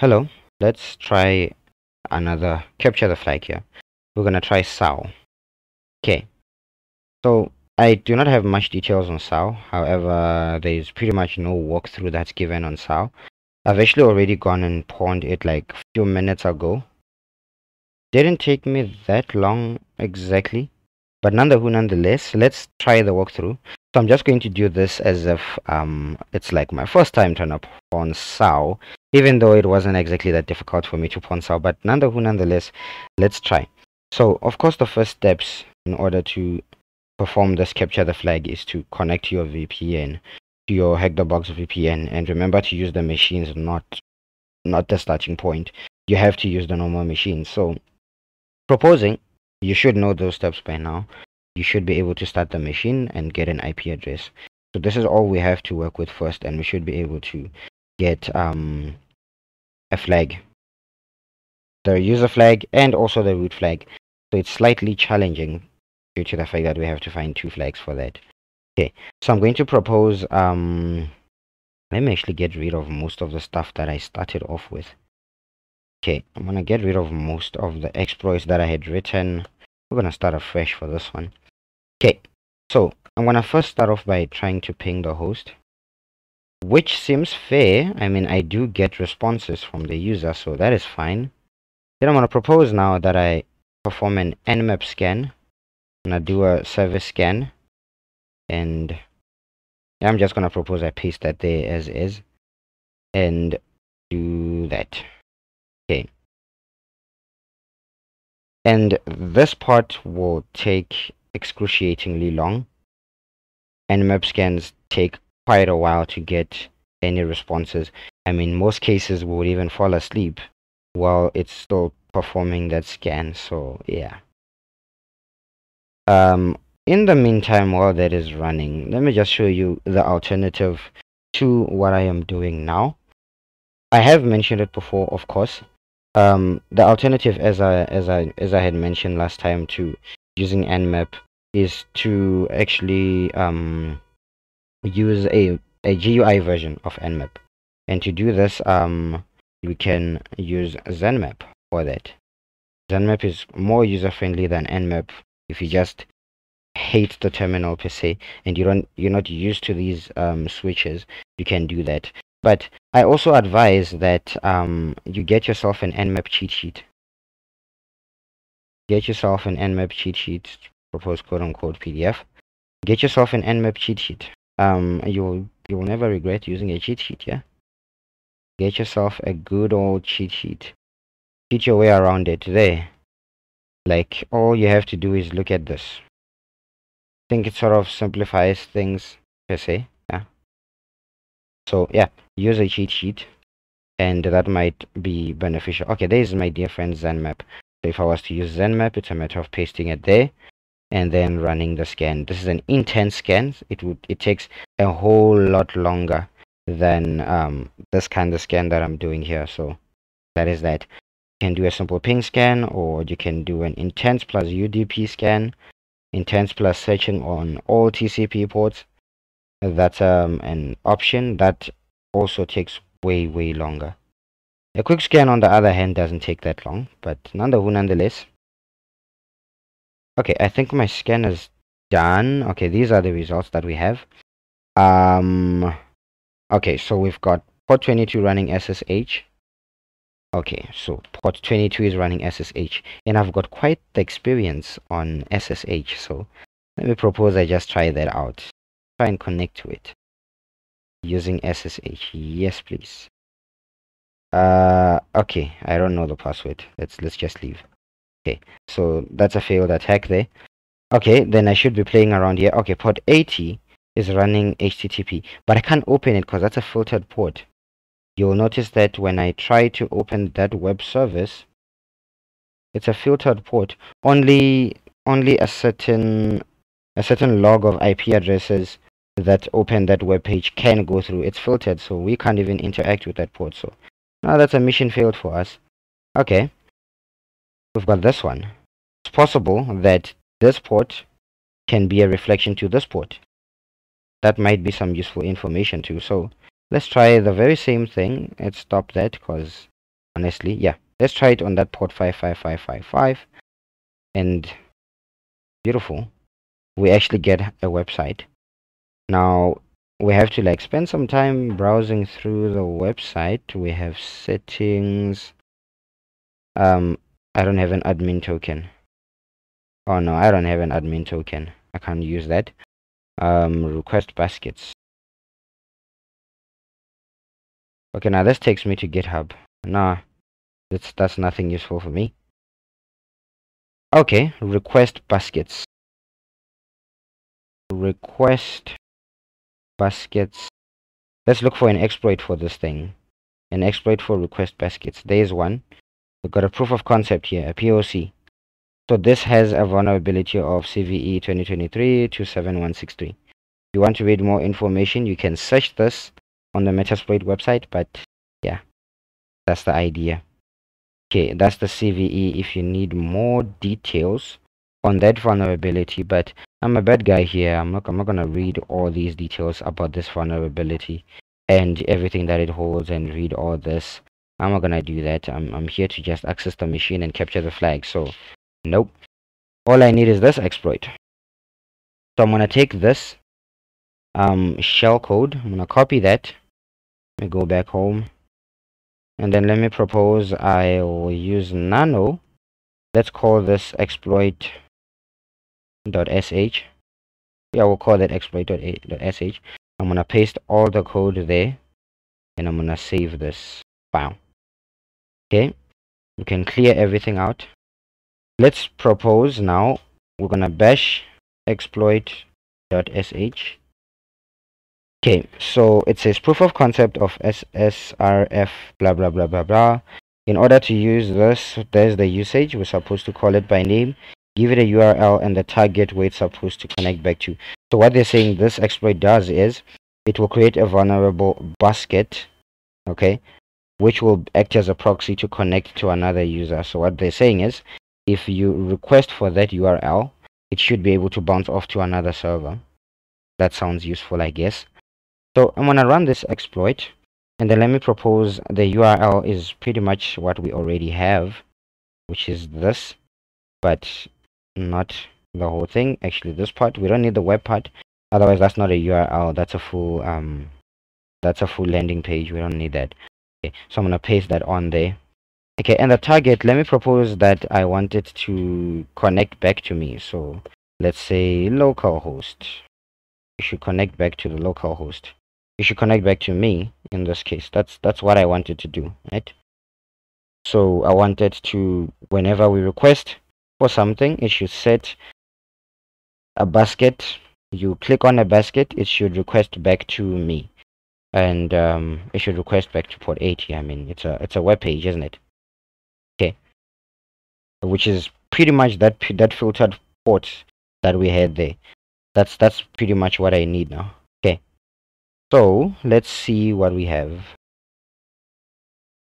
hello let's try another capture the flag here. We're gonna try SAO. Okay. So I do not have much details on SAO. However there's pretty much no walkthrough that's given on SAO. I've actually already gone and pawned it like a few minutes ago. Didn't take me that long exactly but nonetheless let's try the walkthrough so I'm just going to do this as if um, it's like my first time trying to pawn SAO even though it wasn't exactly that difficult for me to pawn SAO but nonetheless let's try. So of course the first steps in order to perform this capture the flag is to connect your VPN to your Hectorbox VPN and remember to use the machines not not the starting point. You have to use the normal machine. So proposing you should know those steps by now you should be able to start the machine and get an IP address. So this is all we have to work with first and we should be able to get um, a flag. The user flag and also the root flag. So it's slightly challenging due to the fact that we have to find two flags for that. Okay so i'm going to propose um let me actually get rid of most of the stuff that i started off with. Okay i'm gonna get rid of most of the exploits that i had written. We're gonna start afresh for this one okay so i'm gonna first start off by trying to ping the host which seems fair. I mean i do get responses from the user so that is fine. Then i'm gonna propose now that i perform an nmap scan. I'm gonna do a service scan and I'm just gonna propose I paste that there as is and do that. Okay. And this part will take excruciatingly long nmap scans take quite a while to get any responses. I mean most cases we would even fall asleep while it's still performing that scan so yeah. Um in the meantime while that is running let me just show you the alternative to what i am doing now. I have mentioned it before of course. Um the alternative as i as i as i had mentioned last time to using nmap is to actually um use a a gui version of nmap. And to do this um we can use zenmap for that. Zenmap is more user friendly than nmap if you just hate the terminal per se and you don't you're not used to these um, switches you can do that. But I also advise that um, you get yourself an nmap cheat sheet. Get yourself an nmap cheat sheet propose quote unquote PDF get yourself an nmap cheat sheet. Um you'll you'll never regret using a cheat sheet yeah? Get yourself a good old cheat sheet. Cheat your way around it. There. Like all you have to do is look at this. I think it sort of simplifies things per se yeah? So yeah use a cheat sheet and that might be beneficial. Okay there's my dear friend zenmap. So if i was to use zenmap it's a matter of pasting it there and then running the scan. This is an intense scan. It would it takes a whole lot longer than um, this kind of scan that i'm doing here. So that is that. You can do a simple ping scan or you can do an intense plus udp scan intense plus searching on all tcp ports. That's um, an option that also takes way way longer. A quick scan on the other hand doesn't take that long but nonetheless okay i think my scan is done. Okay these are the results that we have. Um okay so we've got port 22 running ssh okay so port 22 is running ssh and i've got quite the experience on ssh so let me propose i just try that out. Try and connect to it. Using ssh yes please. Uh okay i don't know the password. Let's let's just leave okay so that's a failed attack there. Okay then i should be playing around here. Okay port 80 is running http but i can't open it because that's a filtered port. You'll notice that when I try to open that web service it's a filtered port. Only only a certain a certain log of IP addresses that open that web page can go through. It's filtered so we can't even interact with that port so. Now that's a mission failed for us. Okay we've got this one it's possible that this port can be a reflection to this port. That might be some useful information too. So let's try the very same thing let's stop that because honestly yeah. Let's try it on that port 55555 and beautiful. We actually get a website. Now we have to like spend some time browsing through the website. We have settings. Um i don't have an admin token. Oh no i don't have an admin token. I can't use that. Um request baskets. Okay now this takes me to github. Nah that's that's nothing useful for me. Okay request baskets. Request baskets. Let's look for an exploit for this thing. An exploit for request baskets. There's one we've got a proof of concept here a poc so this has a vulnerability of cve 2023 27163 if you want to read more information you can search this on the metasploit website but yeah that's the idea okay that's the cve if you need more details on that vulnerability but I'm a bad guy here. I'm not I'm not gonna read all these details about this vulnerability and everything that it holds and read all this. I'm not gonna do that. I'm I'm here to just access the machine and capture the flag. So nope. All I need is this exploit. So I'm gonna take this um shell code. I'm gonna copy that. Let me go back home. And then let me propose I will use nano. Let's call this exploit sh yeah we'll call that exploit dot, dot sh i'm gonna paste all the code there and i'm gonna save this file okay we can clear everything out. Let's propose now we're gonna bash exploit dot sh okay so it says proof of concept of ssrf blah blah blah blah blah. In order to use this there's the usage we're supposed to call it by name give it a URL and the target where it's supposed to connect back to. So what they're saying this exploit does is it will create a vulnerable basket, okay, which will act as a proxy to connect to another user. So what they're saying is if you request for that URL, it should be able to bounce off to another server. That sounds useful, I guess. So I'm gonna run this exploit and then let me propose the URL is pretty much what we already have, which is this, but not the whole thing actually this part we don't need the web part otherwise that's not a url that's a full um that's a full landing page we don't need that okay so i'm gonna paste that on there. Okay and the target let me propose that i want it to connect back to me. So let's say localhost. You should connect back to the localhost. You should connect back to me in this case. That's that's what i wanted to do right? So i wanted to whenever we request for something it should set a basket. You click on a basket it should request back to me and um, it should request back to port 80 i mean it's a it's a web page isn't it? Okay. Which is pretty much that that filtered port that we had there. That's that's pretty much what i need now. Okay. So let's see what we have.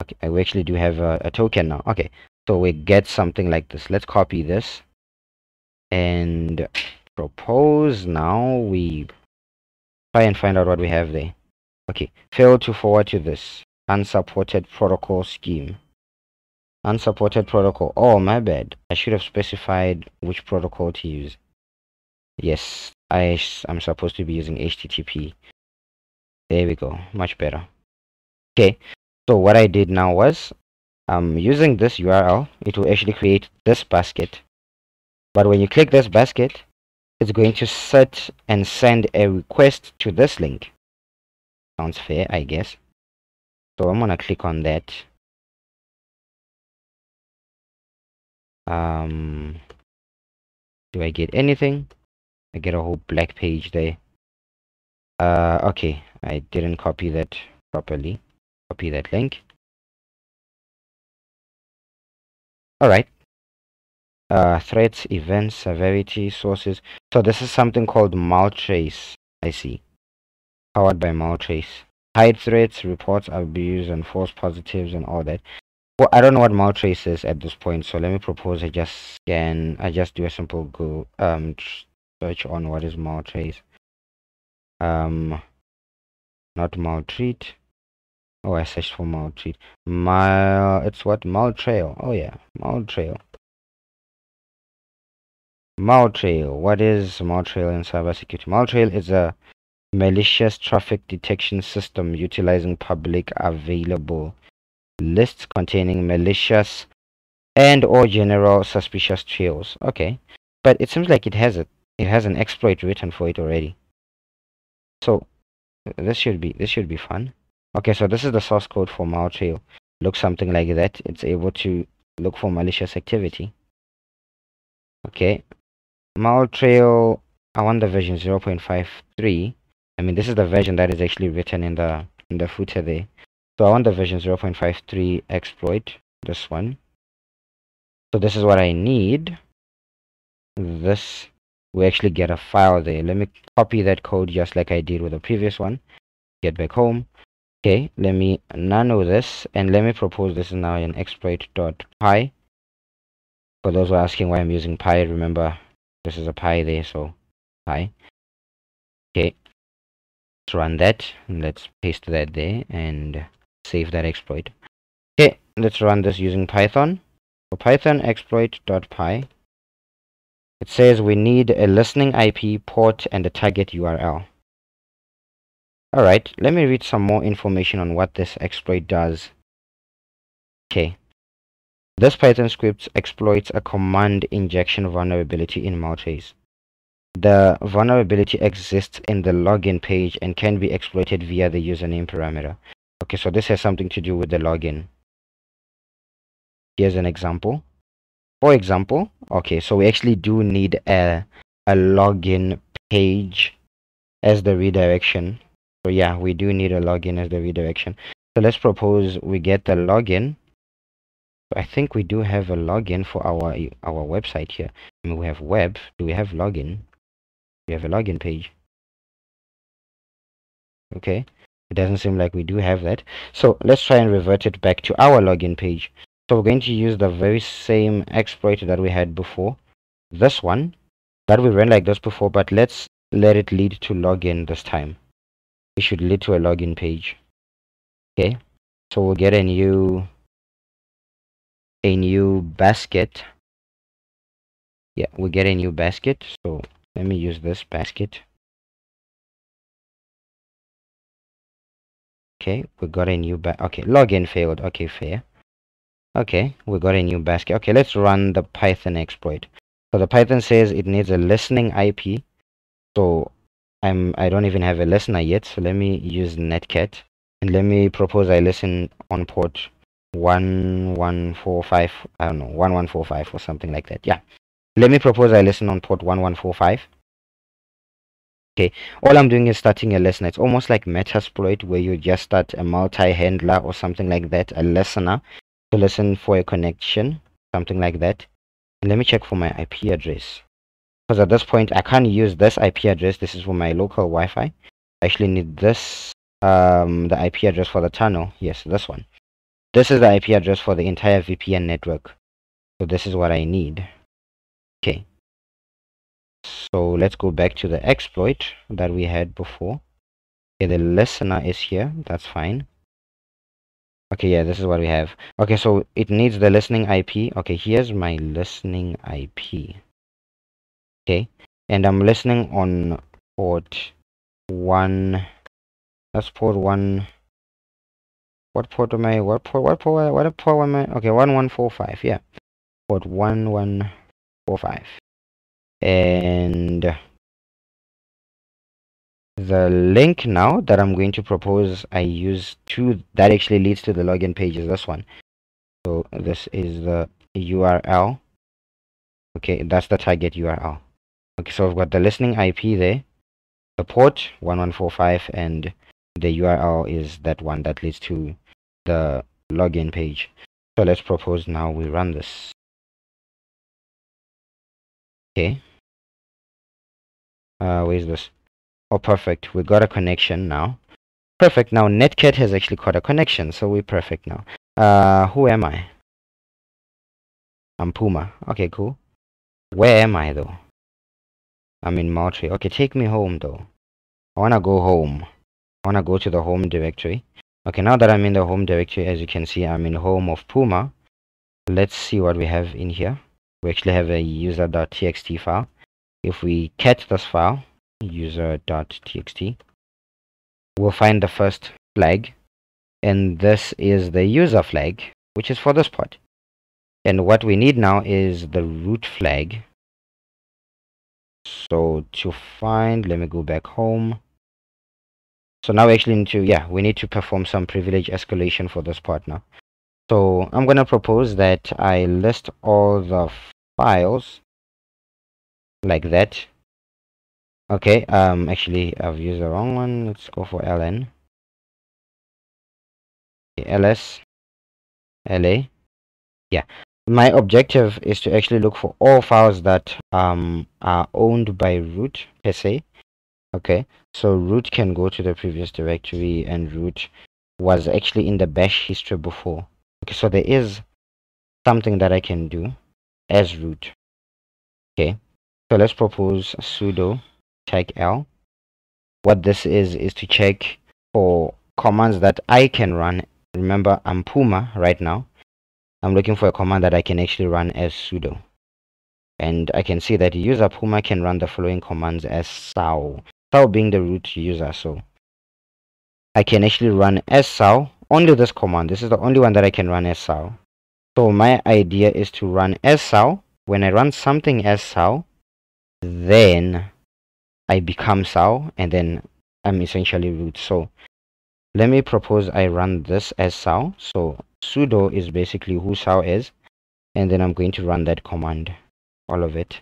Okay we actually do have a, a token now. Okay. So we get something like this. Let's copy this. And propose. Now we try and find out what we have there okay fail to forward to this unsupported protocol scheme. Unsupported protocol. Oh my bad. I should have specified which protocol to use. Yes i i'm supposed to be using http there we go. Much better. Okay so what i did now was um, using this URL, it will actually create this basket. But when you click this basket, it's going to set and send a request to this link. Sounds fair, I guess. So I'm to click on that. Um, do I get anything? I get a whole black page there. Uh, okay, I didn't copy that properly. Copy that link. Alright. Uh, threats, events, severity, sources. So this is something called maltrace. I see. Powered by maltrace. Hide threats, reports abuse, and false positives, and all that. Well, I don't know what maltrace is at this point, so let me propose I just scan. I just do a simple go um search on what is maltrace. Um, not maltreat. Oh, I searched for maltreat. Mile, it's what? Maltrail. Oh yeah, maltrail. Maltrail. What is Maltrail in cybersecurity? Maltrail is a malicious traffic detection system utilizing public available lists containing malicious and or general suspicious trails. Okay, but it seems like it has a it has an exploit written for it already. So this should be this should be fun. Okay, so this is the source code for Maltrail. Looks something like that. It's able to look for malicious activity. Okay, Maltrail. I want the version 0.53. I mean, this is the version that is actually written in the in the footer there. So I want the version 0.53 exploit. This one. So this is what I need. This we actually get a file there. Let me copy that code just like I did with the previous one. Get back home. Okay, let me nano this and let me propose this is now an exploit.py. For those who are asking why I'm using py, remember this is a py there, so py. Okay, let's run that. Let's paste that there and save that exploit. Okay, let's run this using Python. So Python exploit.py. It says we need a listening IP port and a target URL. Alright, let me read some more information on what this exploit does. Okay. This Python script exploits a command injection vulnerability in Maltese. The vulnerability exists in the login page and can be exploited via the username parameter. Okay, so this has something to do with the login. Here's an example. For example, okay, so we actually do need a, a login page as the redirection so yeah, we do need a login as the redirection. So let's propose we get the login. I think we do have a login for our our website here. I mean, we have web. Do we have login? We have a login page. Okay. It doesn't seem like we do have that. So let's try and revert it back to our login page. So we're going to use the very same exploit that we had before. This one that we ran like this before, but let's let it lead to login this time it should lead to a login page okay so we'll get a new a new basket yeah we get a new basket so let me use this basket. Okay we got a new ba okay login failed. Okay fair. Okay we got a new basket. Okay let's run the python exploit. So the python says it needs a listening ip so I'm I don't even have a listener yet, so let me use netcat. And let me propose I listen on port 1145 I don't know 1145 or something like that. Yeah. Let me propose a lesson on port 1145. Okay, all I'm doing is starting a listener. It's almost like Metasploit where you just start a multi-handler or something like that, a listener to listen for a connection, something like that. And let me check for my IP address. Because at this point I can't use this IP address. This is for my local Wi-Fi. I actually need this um, the IP address for the tunnel. Yes this one. This is the IP address for the entire VPN network. So this is what I need okay. So let's go back to the exploit that we had before. Okay the listener is here. That's fine. Okay yeah this is what we have. Okay so it needs the listening IP okay here's my listening IP okay and i'm listening on port one. That's port one. What port am i what port what port what port am i? Okay 1145 yeah. Port 1145 and the link now that i'm going to propose i use to that actually leads to the login page is this one. So this is the url okay that's the target url okay so I've got the listening IP there the port 1145 and the URL is that one that leads to the login page. So let's propose now we run this okay. Uh where's this? Oh perfect. We got a connection now. Perfect. Now netcat has actually got a connection so we're perfect now. Uh who am i? I'm puma. Okay cool. Where am i though? I'm in Montreal. Okay, take me home though. I wanna go home. I wanna go to the home directory. okay now that i'm in the home directory as you can see i'm in home of puma. Let's see what we have in here we actually have a user.txt file. If we cat this file user.txt we'll find the first flag and this is the user flag which is for this part. and what we need now is the root flag. So to find let me go back home. So now we actually need to yeah we need to perform some privilege escalation for this partner so i'm going to propose that i list all the files like that. Okay um actually i've used the wrong one. Let's go for ln ls la yeah. My objective is to actually look for all files that um, are owned by root per se. Okay so root can go to the previous directory and root was actually in the bash history before okay so there is something that i can do as root. Okay so let's propose sudo check l. What this is is to check for commands that i can run. Remember i'm puma right now. I'm looking for a command that I can actually run as sudo. And I can see that user Puma can run the following commands as sao. Sao being the root user, so I can actually run as sao only this command. This is the only one that I can run as sao. So my idea is to run as sao. When I run something as sao, then I become sao and then I'm essentially root. So let me propose I run this as sao. So sudo is basically who sao is and then I'm going to run that command all of it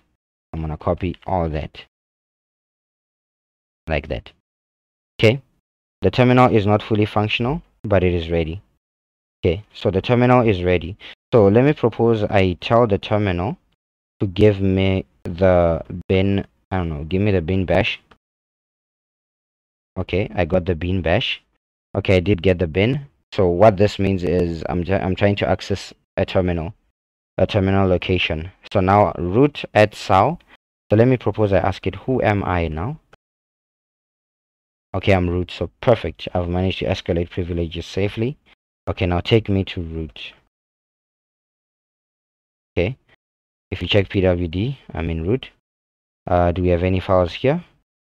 I'm gonna copy all that like that okay the terminal is not fully functional but it is ready okay so the terminal is ready so let me propose I tell the terminal to give me the bin I don't know give me the bin bash okay I got the bin bash okay I did get the bin so what this means is I'm, I'm trying to access a terminal, a terminal location. So now root at sao. So let me propose I ask it, who am I now? Okay, I'm root. So perfect. I've managed to escalate privileges safely. Okay, now take me to root. Okay. If you check pwd, I'm in root. Uh, do we have any files here?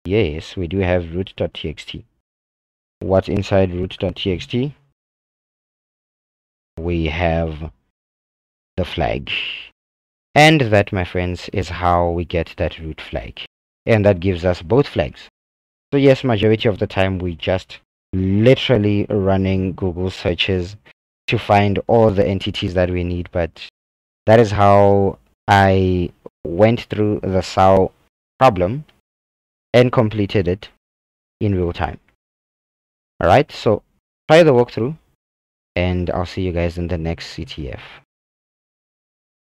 Yes, we do have root.txt. What's inside root.txt? we have the flag. And that, my friends, is how we get that root flag. And that gives us both flags. So yes, majority of the time we just literally running Google searches to find all the entities that we need. But that is how I went through the SAO problem and completed it in real time. Alright, so try the walkthrough and I'll see you guys in the next CTF.